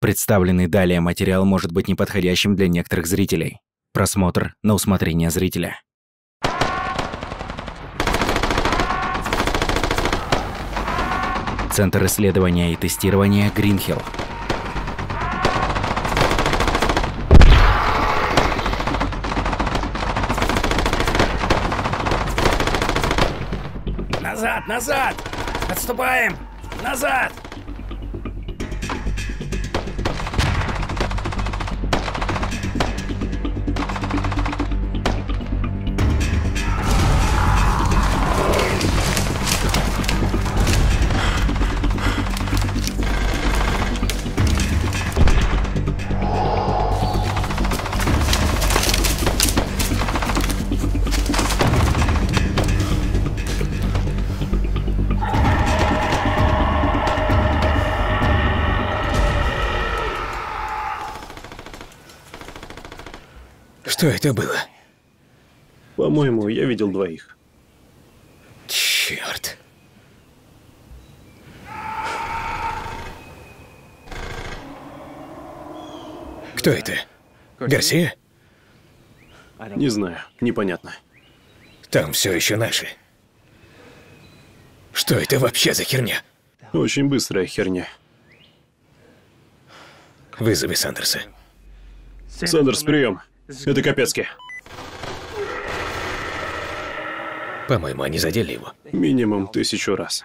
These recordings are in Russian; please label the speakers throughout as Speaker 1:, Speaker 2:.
Speaker 1: Представленный далее материал может быть неподходящим для некоторых зрителей. Просмотр на усмотрение зрителя. Центр исследования и тестирования Гринхилл.
Speaker 2: Назад, назад! Отступаем! Назад!
Speaker 3: Что это было?
Speaker 4: По-моему, я видел двоих.
Speaker 3: Черт. Кто это? Гарсия?
Speaker 4: Не знаю, непонятно.
Speaker 3: Там все еще наши. Что это вообще за херня?
Speaker 4: Очень быстрая херня.
Speaker 3: Вызови Сандерса.
Speaker 4: Сандерс, прием. Это Капецки.
Speaker 3: По-моему, они задели его.
Speaker 4: Минимум тысячу раз.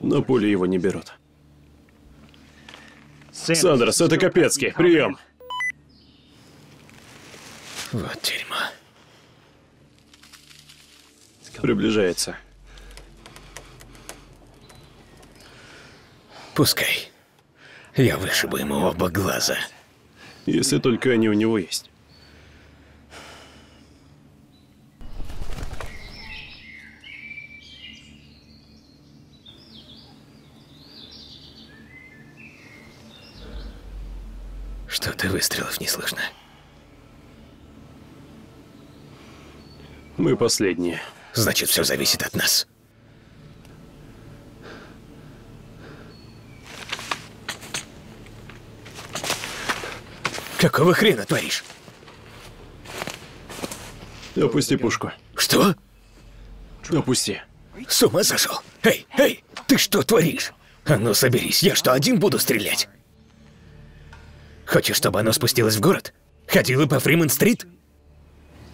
Speaker 4: На поле его не берут. Сандерс, это Капецки. Прием.
Speaker 3: Вот дерьмо.
Speaker 4: Приближается.
Speaker 3: Пускай. Я вышибу ему оба глаза.
Speaker 4: Если только они у него есть.
Speaker 3: Что-то выстрелов не слышно.
Speaker 4: Мы последние.
Speaker 3: Значит, все зависит от нас. Какого хрена творишь?
Speaker 4: Опусти пушку.
Speaker 3: Что?
Speaker 4: Опусти.
Speaker 3: С ума сошел? Эй, эй, ты что творишь? А ну соберись, я что, один буду стрелять? Хочешь, чтобы оно спустилось в город? Ходила по Фриман-стрит?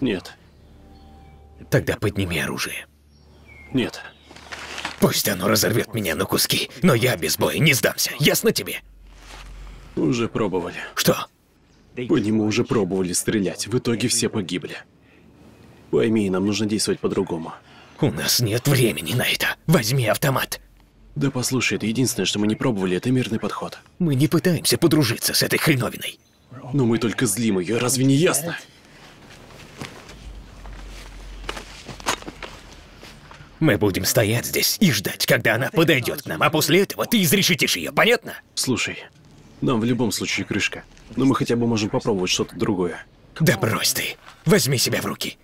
Speaker 4: Нет.
Speaker 3: Тогда подними оружие.
Speaker 4: Нет.
Speaker 3: Пусть оно разорвет меня на куски, но я без боя не сдамся, ясно тебе?
Speaker 4: Уже пробовали.
Speaker 3: Что?
Speaker 4: По нему уже пробовали стрелять. В итоге все погибли. Пойми, нам нужно действовать по-другому.
Speaker 3: У нас нет времени на это. Возьми автомат.
Speaker 4: Да послушай, это единственное, что мы не пробовали, это мирный подход.
Speaker 3: Мы не пытаемся подружиться с этой хреновиной.
Speaker 4: Но мы только злим ее, разве не ясно?
Speaker 3: Мы будем стоять здесь и ждать, когда она подойдет к нам, а после этого ты изрешетишь ее, понятно?
Speaker 4: Слушай, нам в любом случае крышка. Но мы хотя бы можем попробовать что-то другое.
Speaker 3: Да брось ты. Возьми себя в руки.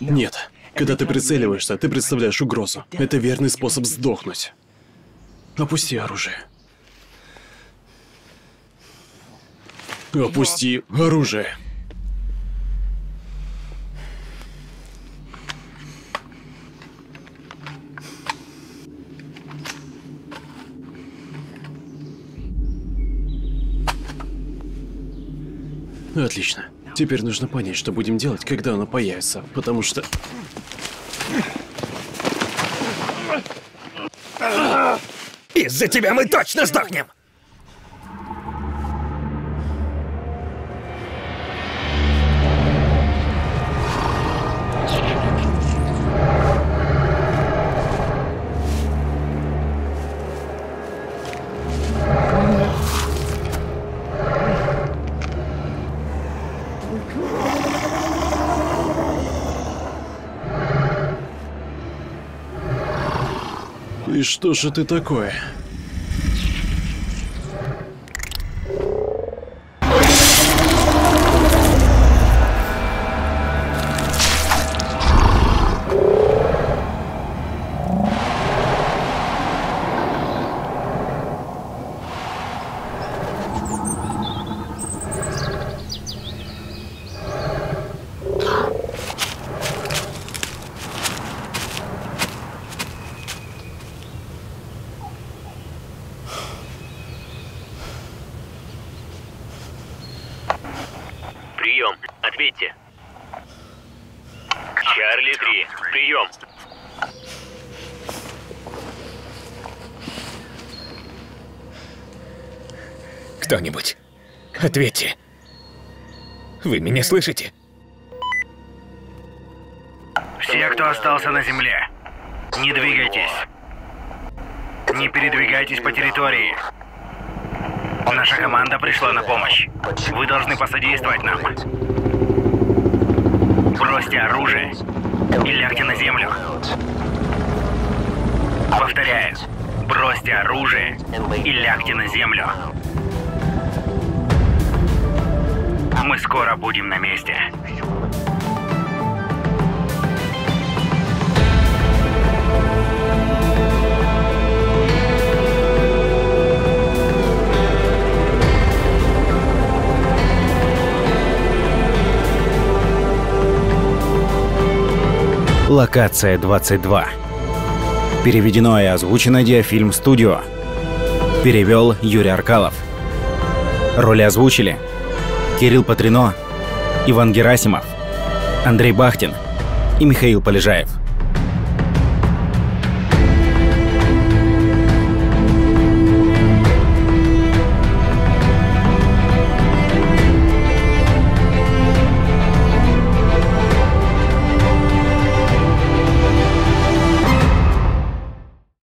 Speaker 4: Нет. Когда ты прицеливаешься, ты представляешь угрозу. Это верный способ сдохнуть. Опусти оружие. Опусти оружие. Отлично. Теперь нужно понять, что будем делать, когда оно появится, потому что...
Speaker 3: Из-за тебя мы точно сдохнем!
Speaker 4: И что же ты такое?
Speaker 3: Ответьте. Чарли 3, прием. Кто-нибудь, ответьте. Вы меня слышите?
Speaker 1: Все, кто остался на земле, не двигайтесь. Не передвигайтесь по территории. Наша команда пришла на помощь. Вы должны посодействовать нам. Бросьте оружие и лягте на землю. Повторяю, бросьте оружие и лягте на землю. Мы скоро будем на месте.
Speaker 5: Локация 22. Переведено и озвучено Диафильм Студио. Перевел Юрий Аркалов. Роли озвучили Кирилл Патрино, Иван Герасимов, Андрей Бахтин и Михаил Полежаев.